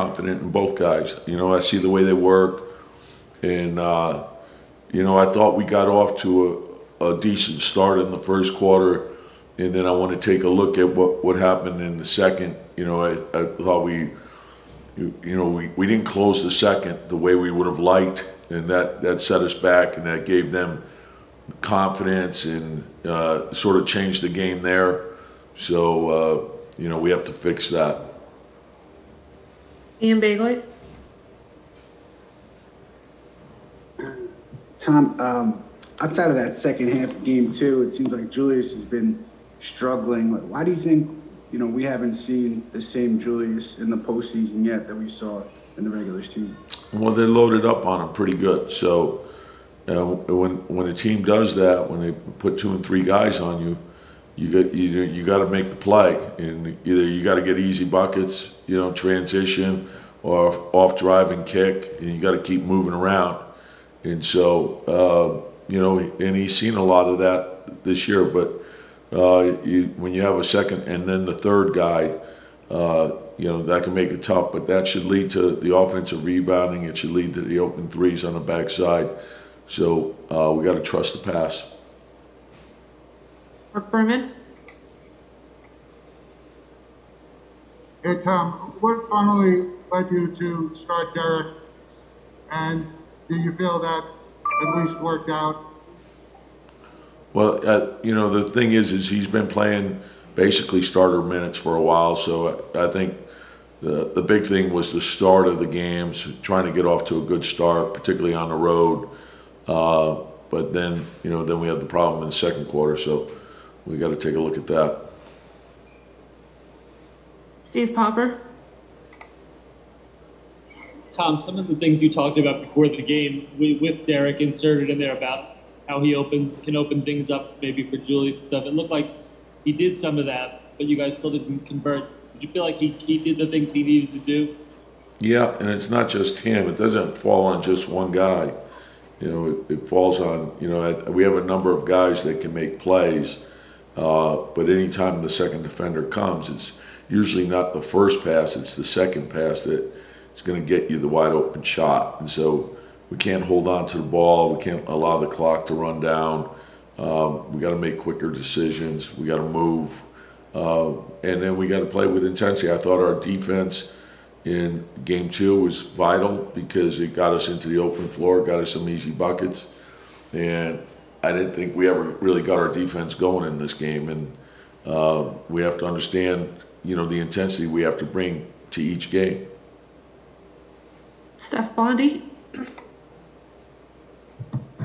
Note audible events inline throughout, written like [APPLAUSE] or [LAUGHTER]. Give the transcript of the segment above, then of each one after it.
confident in both guys. You know, I see the way they work, and uh, you know, I thought we got off to a, a decent start in the first quarter, and then I want to take a look at what what happened in the second. You know, I, I thought we, you, you know, we, we didn't close the second the way we would have liked, and that that set us back, and that gave them confidence and uh, sort of changed the game there. So uh, you know, we have to fix that. Ian Begley? Tom, um, outside of that second half of game two, it seems like Julius has been struggling. Why do you think, you know, we haven't seen the same Julius in the postseason yet that we saw in the regular season? Well, they're loaded up on him pretty good. So uh, when when a team does that, when they put two and three guys on you, you got you you got to make the play, and either you got to get easy buckets, you know, transition, or off driving kick, and you got to keep moving around. And so uh, you know, and he's seen a lot of that this year. But uh, you, when you have a second and then the third guy, uh, you know that can make it tough. But that should lead to the offensive rebounding. It should lead to the open threes on the backside. So uh, we got to trust the pass. Marc Berman? Hey, Tom, what finally led you to start Derrick? And do you feel that at least worked out? Well, uh, you know, the thing is, is he's been playing basically starter minutes for a while. So I, I think the the big thing was the start of the games, trying to get off to a good start, particularly on the road. Uh, but then, you know, then we had the problem in the second quarter. So we got to take a look at that. Steve Popper? Tom, some of the things you talked about before the game with, with Derrick inserted in there about how he open can open things up maybe for Julius stuff. It looked like he did some of that, but you guys still didn't convert. Did you feel like he, he did the things he needed to do? Yeah, and it's not just him. It doesn't fall on just one guy. You know, it, it falls on, you know, we have a number of guys that can make plays, uh, but anytime the second defender comes, it's usually not the first pass, it's the second pass that is going to get you the wide open shot. And so we can't hold on to the ball. We can't allow the clock to run down. Um, we got to make quicker decisions. We got to move. Uh, and then we got to play with intensity. I thought our defense in game two was vital because it got us into the open floor, got us some easy buckets. And I didn't think we ever really got our defense going in this game. And uh, we have to understand, you know, the intensity we have to bring to each game. Steph Bondy?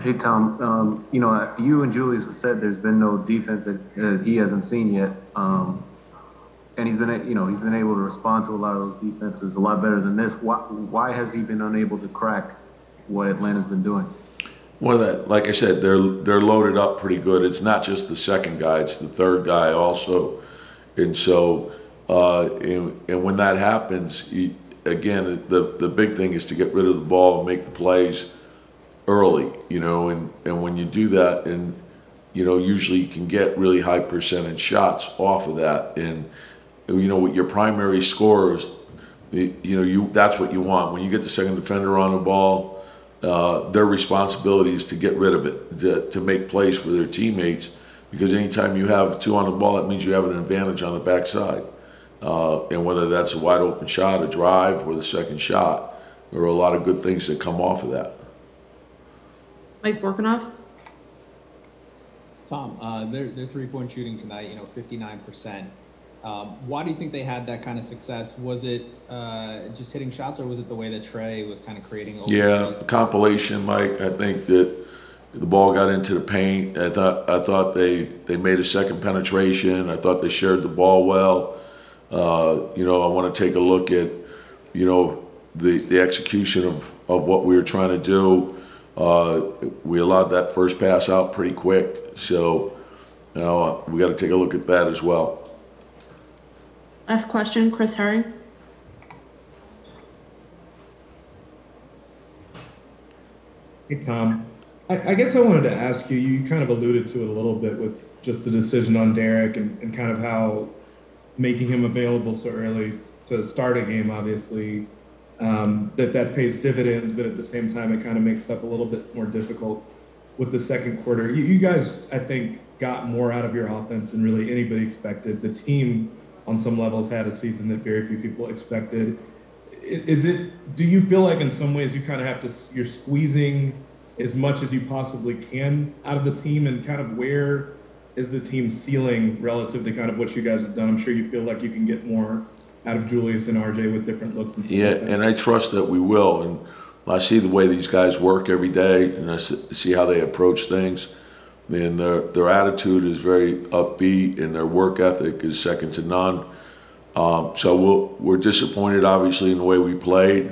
Hey, Tom, um, you know, you and Julius have said there's been no defense that, that he hasn't seen yet. Um, and he's been, you know, he's been able to respond to a lot of those defenses a lot better than this. Why, why has he been unable to crack what Atlanta's been doing? Well, that, like I said, they're they're loaded up pretty good. It's not just the second guy; it's the third guy also. And so, uh, and, and when that happens, you, again, the the big thing is to get rid of the ball and make the plays early. You know, and and when you do that, and you know, usually you can get really high percentage shots off of that. And you know, with your primary scorers, you know, you that's what you want. When you get the second defender on the ball, uh, their responsibility is to get rid of it, to, to make plays for their teammates. Because anytime you have two on the ball, it means you have an advantage on the backside. Uh, and whether that's a wide open shot, a drive, or the second shot, there are a lot of good things that come off of that. Mike Vorkunov? Tom, uh, their, their three point shooting tonight, you know, 59%. Um, why do you think they had that kind of success? Was it uh, just hitting shots, or was it the way that Trae was kind of creating? Yeah, compilation, Mike. I think that the ball got into the paint. I thought I thought they they made a second penetration. I thought they shared the ball well. Uh, you know, I want to take a look at you know the the execution of of what we were trying to do. Uh, we allowed that first pass out pretty quick, so you know, we got to take a look at that as well. Last question, Chris Herring? Hey, Tom. I, I, guess I wanted to ask you, you kind of alluded to it a little bit with just the decision on Derrick and, and kind of how making him available so early to start a game obviously um, that that pays dividends, but at the same time, it kind of makes stuff a little bit more difficult with the second quarter. You, you guys, I think, got more out of your offense than really anybody expected. The team, on some levels, had a season that very few people expected. Is it? Do you feel like in some ways you kind of have to? You're squeezing as much as you possibly can out of the team, and kind of where is the team ceiling relative to kind of what you guys have done? I'm sure you feel like you can get more out of Julius and RJ with different looks and stuff. Yeah, like and I trust that we will. And I see the way these guys work every day, and I see how they approach things. And their their attitude is very upbeat, and their work ethic is second to none. Um, so we'll, we're disappointed, obviously, in the way we played,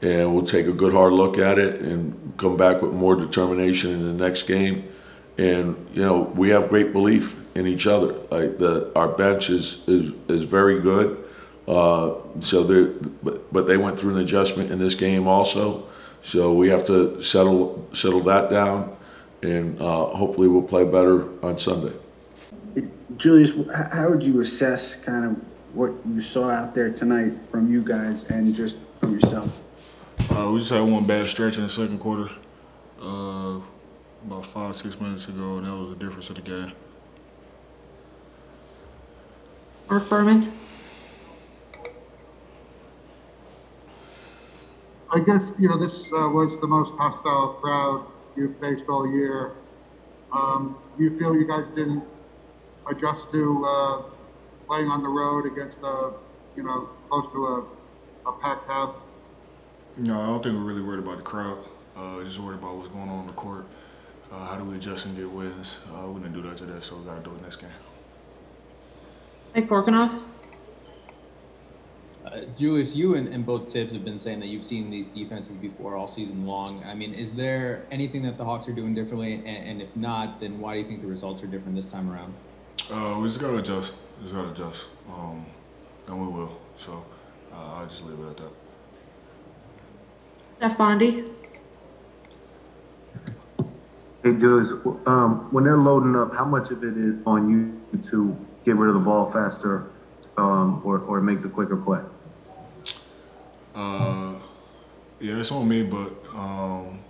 and we'll take a good hard look at it and come back with more determination in the next game. And you know, we have great belief in each other. Like the our bench is is, is very good. Uh, so they, but, but they went through an adjustment in this game also. So we have to settle settle that down, and uh, hopefully we'll play better on Sunday. Julius, how would you assess kind of what you saw out there tonight from you guys and just from yourself? Uh, we just had one bad stretch in the second quarter, uh, about five six minutes ago, and that was the difference of the game. Marc Berman? I guess, you know, this uh, was the most hostile crowd you've faced all year. Um, do you feel you guys didn't adjust to uh, playing on the road against a, you know, close to a, a packed house? No, I don't think we're really worried about the crowd. Uh, just worried about what's going on on the court. Uh, how do we adjust and get wins? Uh, we didn't do that today, so we got to do it next game. Mike Vorkunov? Uh, Julius, you and, and both Thibs have been saying that you've seen these defenses before all season long. I mean, is there anything that the Hawks are doing differently? And, and if not, then why do you think the results are different this time around? Uh, we just got to adjust. We just got to adjust, um, and we will. So uh, I'll just leave it at that. Jeff Bondy? Hey, Julius, um, when they're loading up, how much of it is on you to get rid of the ball faster, um, or, or make the quicker play? Uh, yeah, it's on me, but um,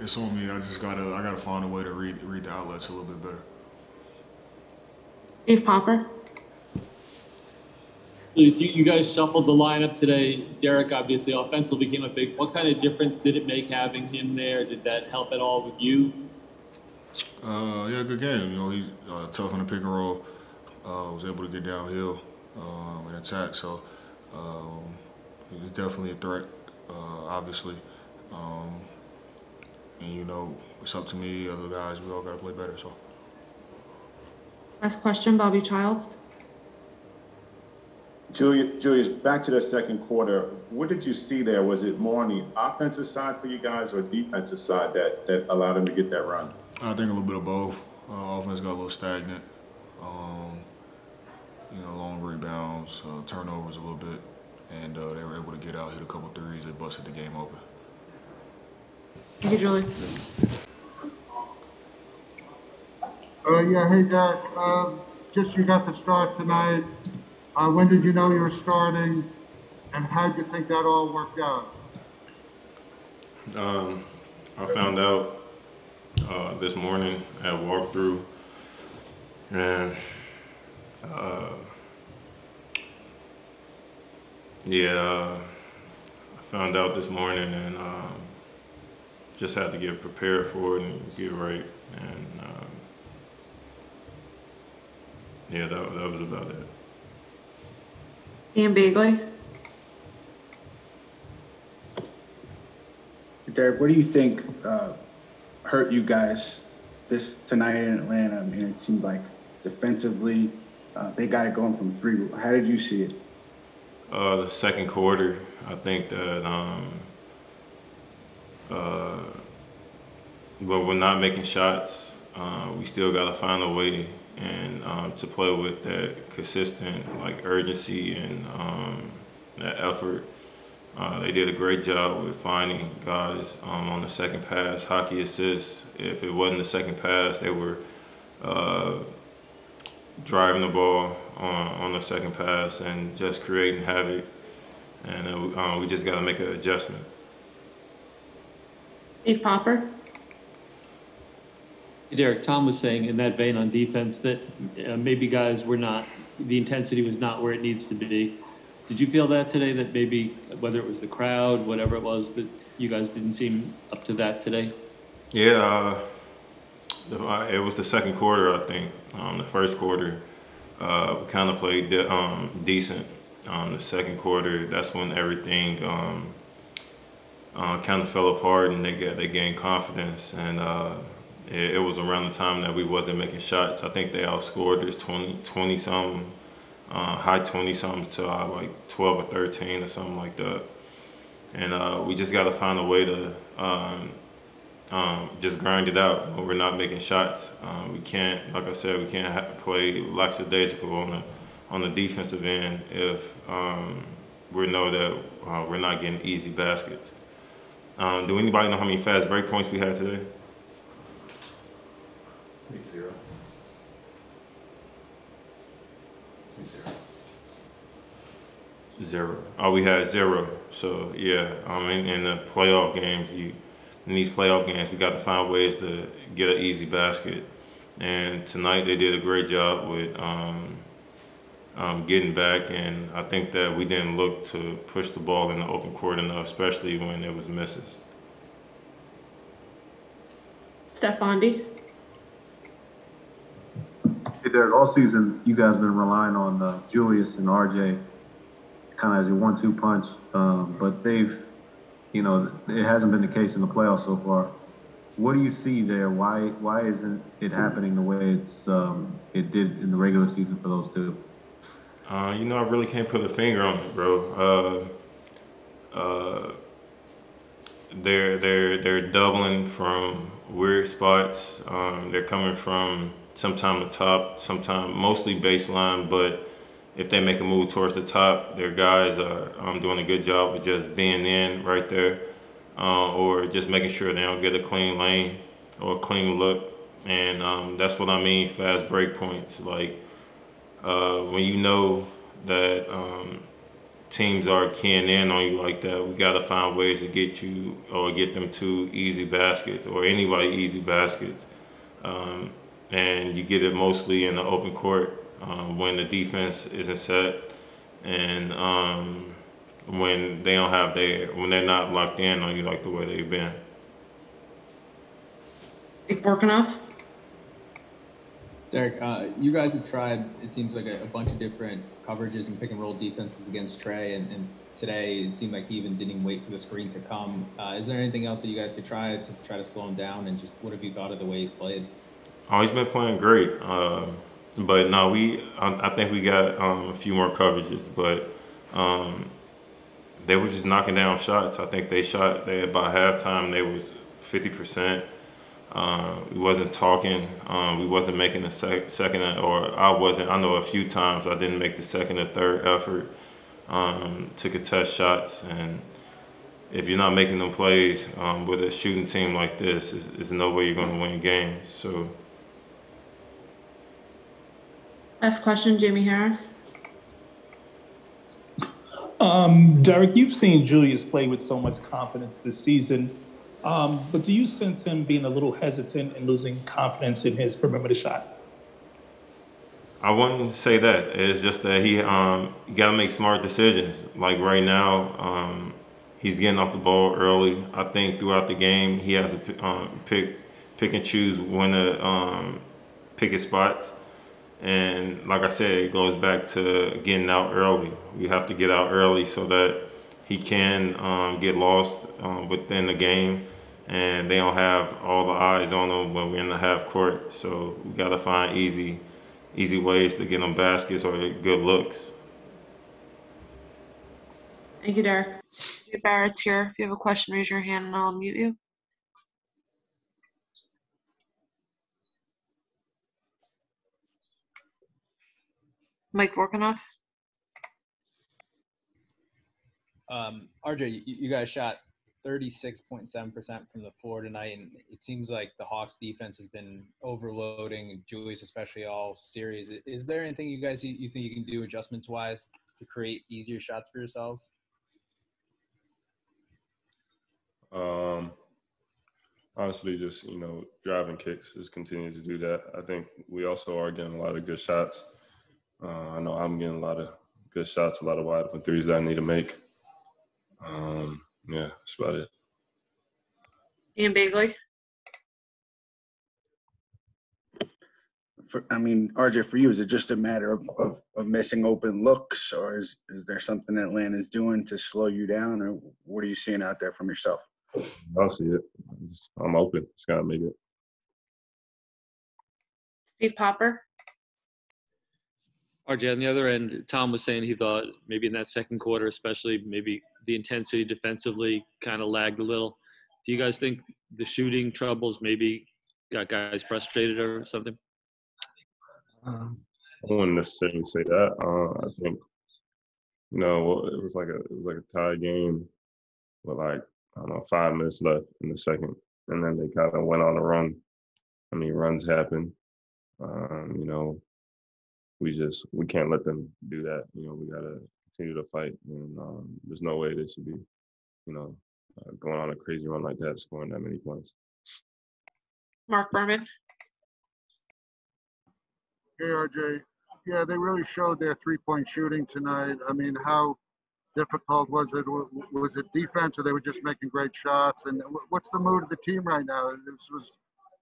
it's on me. I just gotta I gotta find a way to read read the outlets a little bit better. Steve Popper? Please, you, you guys shuffled the lineup today. Derrick obviously offensively became a big. What kind of difference did it make having him there? Did that help at all with you? Uh, yeah, good game. You know, he's uh, tough in the pick and roll. Uh, was able to get downhill um, and attack. So um, he's definitely a threat, uh, obviously. Um, and you know, it's up to me, other guys. We all got to play better. So. Last question, Bobby Childs? Julius, Julius, back to the second quarter. What did you see there? Was it more on the offensive side for you guys or defensive side that, that allowed them to get that run? I think a little bit of both. Uh, offense got a little stagnant. Um, you know, long rebounds, uh, turnovers a little bit, and uh, they were able to get out, hit a couple threes, they busted the game open. Thank you, Julius. Uh, yeah, hey, Derrick, uh, just you got the start tonight. Uh, when did you know you were starting? And how'd you think that all worked out? Um, I found out uh, this morning at walkthrough, and uh, yeah, uh, I found out this morning and um, just had to get prepared for it and get right, and um, yeah, that that was about it. Ian Begley? Derrick, what do you think uh, hurt you guys this tonight in Atlanta? I mean, it seemed like defensively, uh, they got it going from three. How did you see it? Uh, the second quarter, I think that um, uh, when we're not making shots, uh, we still got to find a way and um, to play with that consistent like urgency and um, that effort. Uh, they did a great job with finding guys um, on the second pass, hockey assists. If it wasn't the second pass, they were uh, driving the ball on, on the second pass and just creating havoc. and uh, uh, we just got to make an adjustment. Steve Popper, Derrick, Tom was saying in that vein on defense that uh, maybe guys were not, the intensity was not where it needs to be. Did you feel that today, that maybe, whether it was the crowd, whatever it was, that you guys didn't seem up to that today? Yeah, uh, uh, it was the second quarter, I think. Um, the first quarter, uh, we kind of played de- um, decent. Um, the second quarter, that's when everything um, uh, kind of fell apart, and they got they gained confidence. And uh, it, it was around the time that we wasn't making shots. I think they outscored us 20, 20 something, uh, high 20 something to uh, like 12 or 13 or something like that. And uh, we just got to find a way to um, just grind it out when we're not making shots. Um, we can't, like I said, we can't play lackadaisical on the on the defensive end if um, we know that uh, we're not getting easy baskets. Um, do anybody know how many fast break points we had today? Zero. Zero. Zero. Oh, we had zero. So yeah, um, in, in the playoff games, you in these playoff games, we got to find ways to get an easy basket. And tonight they did a great job with um, um, getting back, and I think that we didn't look to push the ball in the open court enough, especially when it was misses. Steph Bondy, Hey, Derrick, all season, you guys been relying on uh, Julius and RJ kind of as your one-two punch, um, but they've, you know, it hasn't been the case in the playoffs so far. What do you see there? Why why isn't it happening the way it's um, it did in the regular season for those two? Uh, you know, I really can't put a finger on it, bro. Uh, uh, they're they're they're doubling from weird spots. Um, they're coming from sometime the top, sometime mostly baseline. But if they make a move towards the top, their guys are um, doing a good job of just being in right there, uh, or just making sure they don't get a clean lane or a clean look. And um, that's what I mean, fast break points. Like uh, when you know that um, teams are keying in on you like that, we got to find ways to get you or get them to easy baskets or anybody easy baskets. Um, and you get it mostly in the open court um, when the defense isn't set and um, when they don't have their when they're not locked in on you like the way they've been. Working Vorkunov, Derrick, uh, you guys have tried, it seems like a, a bunch of different coverages and pick and roll defenses against Trae, and, and today it seemed like he even didn't wait for the screen to come. Uh, is there anything else that you guys could try to try to slow him down, and just what have you thought of the way he's played? Oh, he's been playing great. Um, but no, we I, think we got um, a few more coverages, but um, they were just knocking down shots. I think they shot they by halftime they was fifty percent. Uh, we wasn't talking. Um, we wasn't making a sec- second or I wasn't. I know a few times I didn't make the second or third effort um, to contest shots and. If you're not making them plays um, with a shooting team like this, there's no way you're going to win games. So last question, Jamie Harris. Um, Derrick, you've seen Julius play with so much confidence this season, um, but do you sense him being a little hesitant and losing confidence in his perimeter shot? I wouldn't say that. It's just that he um, got to make smart decisions. Like right now, um, he's getting off the ball early. I think throughout the game, he has to um, pick pick and choose when to um, pick his spots. And like I said, it goes back to getting out early. We have to get out early so that he can um, get lost um, within the game, and they don't have all the eyes on him when we're in the half court. So we got to find easy, easy ways to get them baskets or good looks. Thank you, Derrick. Barrett's here. If you have a question, raise your hand and I'll mute you. Mike Vorkunov. Um, RJ, you, you guys shot 36.7% from the floor tonight, and it seems like the Hawks defense has been overloading Julius, especially all series. Is there anything you guys you, you think you can do adjustments wise to create easier shots for yourselves? Um, honestly, just you know, driving kicks, just continue to do that. I think we also are getting a lot of good shots. Uh, I know I'm getting a lot of good shots, a lot of wide open threes that I need to make. Um, yeah, that's about it. Ian Begley? For, I mean, RJ, for you, is it just a matter of, of, of missing open looks, or is, is there something that Atlanta's doing to slow you down, or what are you seeing out there from yourself? I'll see it. I'm open. Just gotta make it. Steve Popper? RJ, on the other end, Tom was saying he thought maybe in that second quarter, especially maybe the intensity defensively kind of lagged a little. Do you guys think the shooting troubles maybe got guys frustrated or something? I wouldn't necessarily say that. Uh, I think, you know, it was like a it was like a tie game with like I don't know five minutes left in the second, and then they kind of went on a run. I mean, runs happen. Um, you know, we just we can't let them do that. You know, we gotta continue to fight, and um, there's no way they should be, you know, uh, going on a crazy run like that, scoring that many points. Marc Berman? Hey, RJ. Yeah, they really showed their three-point shooting tonight. I mean, how difficult was it? Was it defense, or they were just making great shots? And what's the mood of the team right now? This was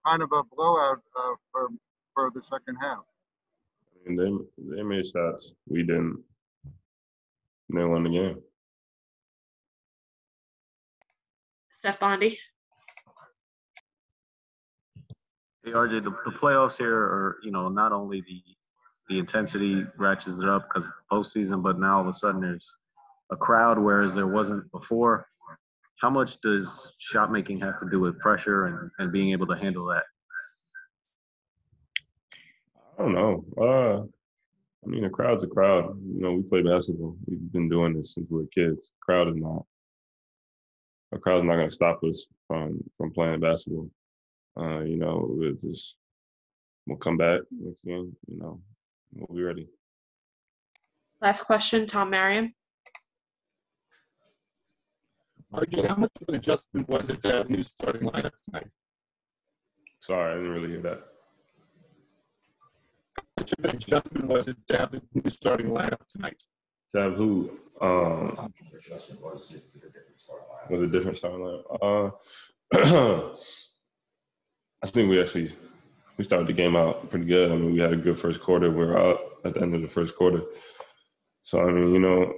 kind of a blowout uh, for for the second half. I mean, they they made shots. We didn't. They won the game. Steph Bondy? Hey, RJ, the, the playoffs here are, you know, not only the the intensity ratchets it up because postseason, but now all of a sudden there's a crowd, whereas there wasn't before. How much does shot making have to do with pressure and, and being able to handle that? I don't know. Uh, I mean, a crowd's a crowd. You know, we play basketball. We've been doing this since we were kids. Crowd is not. A crowd's not going to stop us from from playing basketball. Uh, you know, we'll just we'll come back next game. You know, we'll be ready. Last question, Tom Marion? RJ, how much of an adjustment was it to have a new starting lineup tonight? Sorry, I didn't really hear that. Much of an adjustment was it to have the new starting lineup tonight? To have who? Um, was, a different starting lineup. Uh, [CLEARS THROAT] I think we actually we started the game out pretty good. I mean, we had a good first quarter. We were out at the end of the first quarter. So I mean, you know,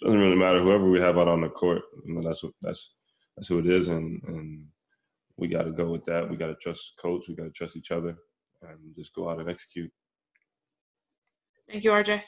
doesn't really matter whoever we have out on the court. You know, that's what that's that's who it is, and and we got to go with that. We got to trust coach. We got to trust each other, and just go out and execute. Thank you, RJ.